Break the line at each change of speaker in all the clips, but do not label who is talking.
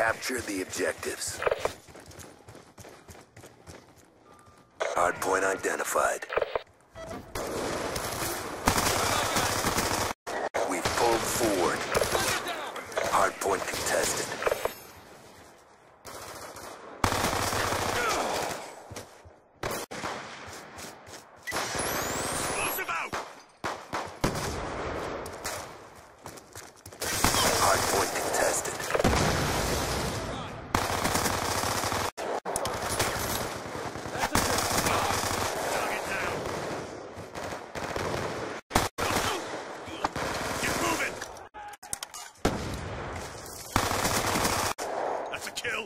Capture the objectives. Hardpoint identified. We've pulled forward. Hardpoint contested.
Explosive out!
Hardpoint contested.
Target down! Get moving! That's a kill!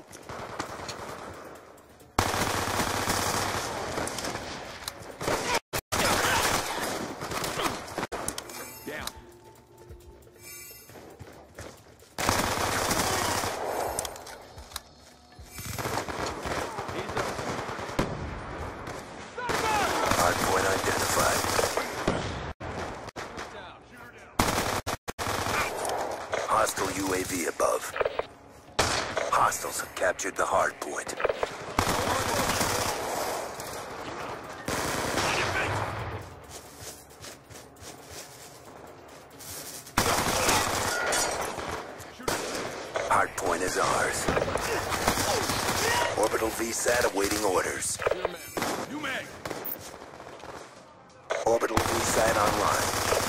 Down.
Hardpoint identified. Hostile UAV above. Hostiles have captured the
hard point. Hard
point is ours. Orbital VSAT awaiting orders. Orbital VSAT online.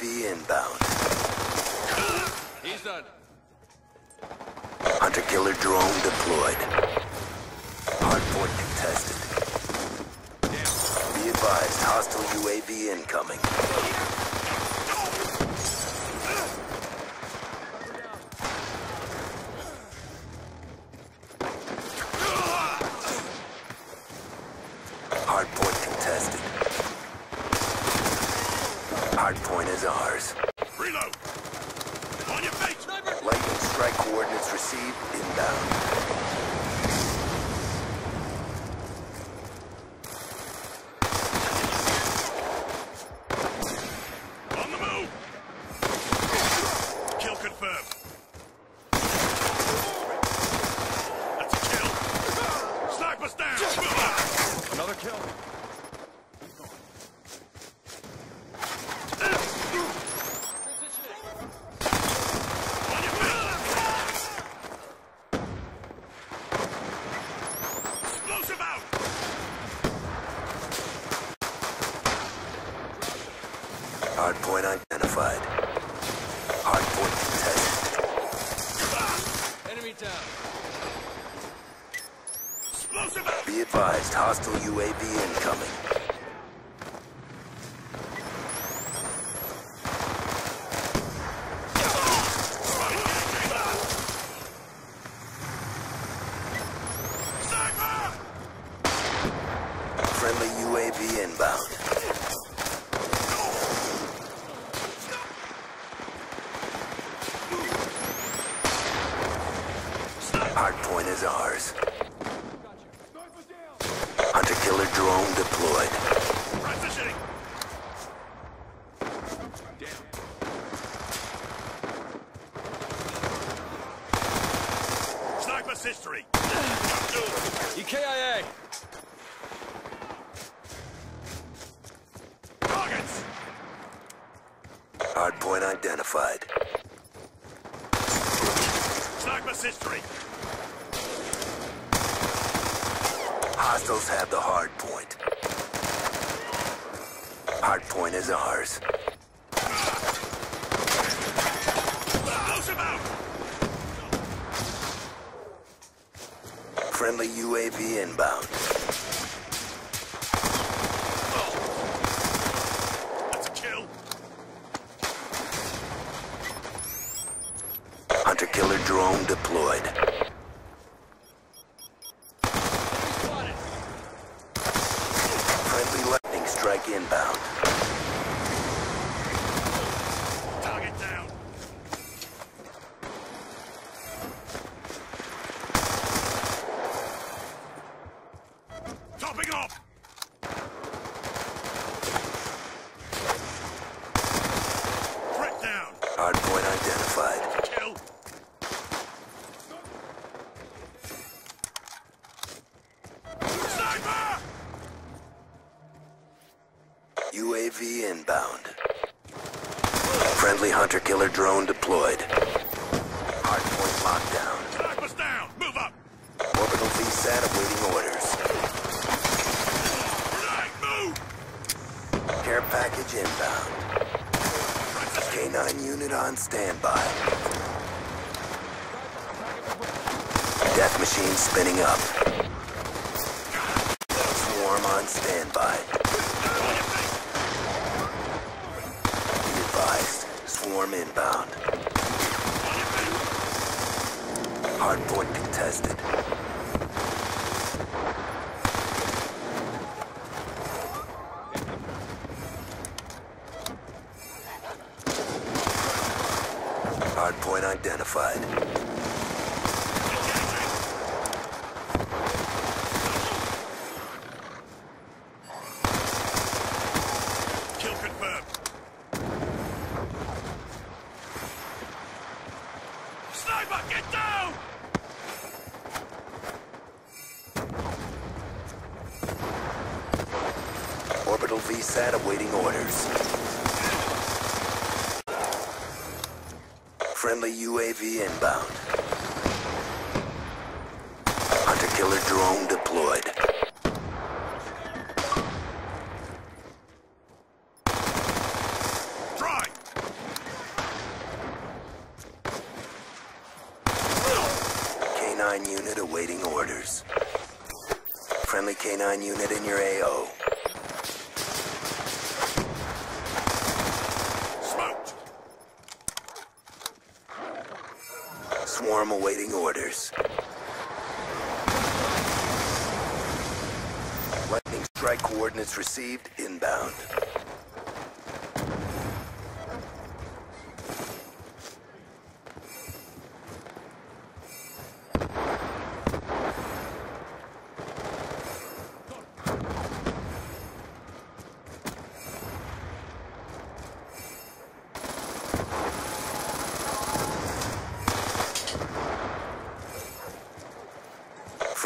UAV inbound.
He's done.
Hunter killer drone deployed. Hardpoint contested. Be advised, hostile UAV incoming. Hardpoint contested. Hardpoint is ours.
Reload! On your feet!
Lightning strike coordinates received inbound.
On the move! Kill confirmed. That's a kill. Sniper's down!
Another kill.
On your feet! Explosive out!
Hardpoint identified. Hardpoint contested.
Enemy down.
Explosive!
Be advised, hostile UAV incoming.
Sniper!
Friendly UAV inbound. Hardpoint is ours. Hunter killer drone deployed.
Transitioning! Sniper's history!
EKIA.
Targets!
Hardpoint identified.
Sniper's history!
Hostiles have the hard point. Hard point is ours. Friendly UAV inbound.
That's a kill!
Hunter killer drone deployed. Topping off!
Threat down!
Hardpoint identified.
Kill! Sniper!
UAV inbound. Friendly hunter-killer drone deployed. Hardpoint locked down.
Snipers down! Move up!
Orbital VSAT awaiting
order.
Care package inbound. K-9 unit on standby. Death machine spinning up. Swarm on standby. Be advised, swarm inbound. Hardpoint contested. Hardpoint identified.
Kill confirmed. Sniper, get down!
Orbital VSAT awaiting orders. Friendly UAV inbound. Hunter-killer drone deployed.
Try!
K-9 unit awaiting orders. Friendly K-9 unit in your AO. Swarm awaiting orders. Lightning strike coordinates received inbound.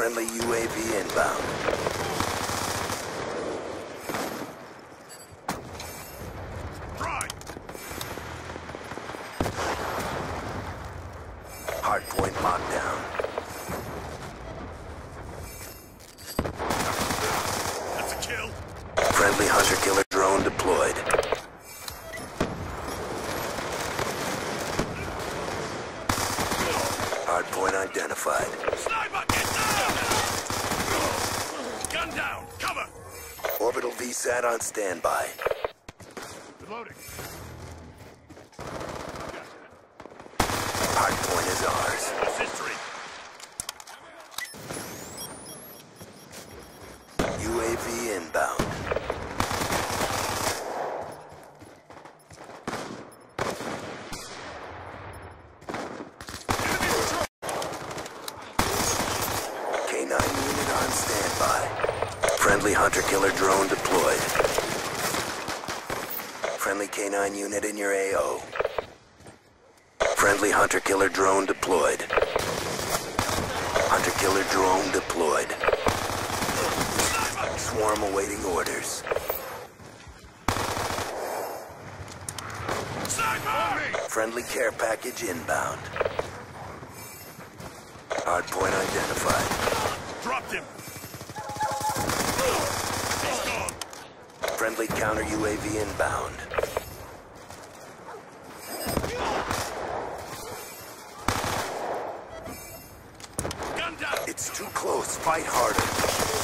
Friendly UAV inbound. Hardpoint lockdown.
That's a kill.
Friendly hunter-killer drone deployed. Hardpoint identified.
Sniper, get down! Gun down! Cover!
Orbital VSAT on standby.
Reloading.
Hardpoint is ours.
That's history.
UAV inbound. K-9 unit on standby. Hunter-killer drone deployed. Friendly K-9 unit in your AO. Friendly hunter-killer drone deployed. Hunter-killer drone deployed. Swarm awaiting orders. Friendly care package inbound. Hardpoint identified.
Dropped him.
Friendly counter UAV inbound.
Gun down.
It's too close. Fight harder.